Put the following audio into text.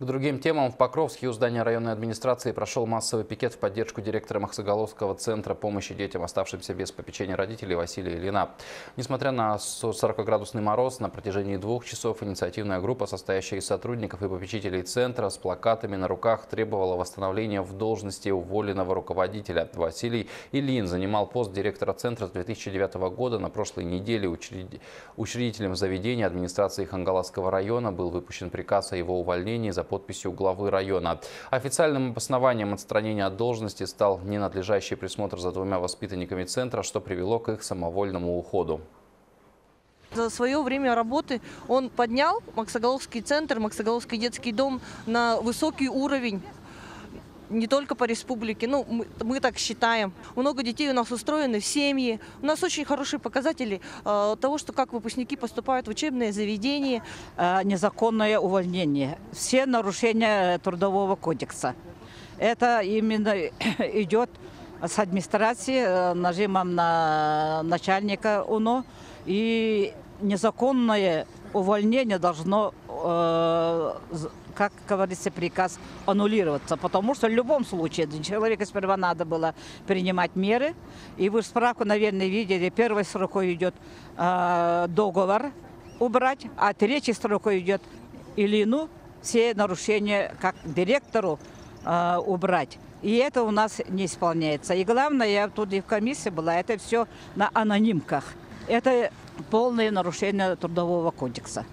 К другим темам в Покровске у здания районной администрации прошел массовый пикет в поддержку директора Махсоголовского центра помощи детям, оставшимся без попечения родителей Василия Ильина. Несмотря на 40-градусный мороз, на протяжении двух часов инициативная группа, состоящая из сотрудников и попечителей центра, с плакатами на руках требовала восстановления в должности уволенного руководителя. Василий Ильин занимал пост директора центра с 2009 года. На прошлой неделе учредителем заведения администрации Хангаласского района был выпущен приказ о его увольнении за подписью главы района. Официальным обоснованием отстранения от должности стал ненадлежащий присмотр за двумя воспитанниками центра, что привело к их самовольному уходу. За свое время работы он поднял Максоголовский центр, Максоголовский детский дом на высокий уровень не только по республике, ну, мы, мы так считаем. Много детей у нас устроены в семьи. У нас очень хорошие показатели э, того, что как выпускники поступают в учебные заведения. Э, незаконное увольнение. Все нарушения Трудового кодекса. Это именно идет с администрации э, нажимом на начальника УНО. И незаконное увольнение должно э, как говорится, приказ аннулироваться, потому что в любом случае для человека сперва надо было принимать меры. И вы справку, наверное, видели, первой строкой идет э, договор убрать, а третьей строкой идет Илину все нарушения как директору э, убрать. И это у нас не исполняется. И главное, я тут и в комиссии была, это все на анонимках. Это полное нарушение Трудового кодекса.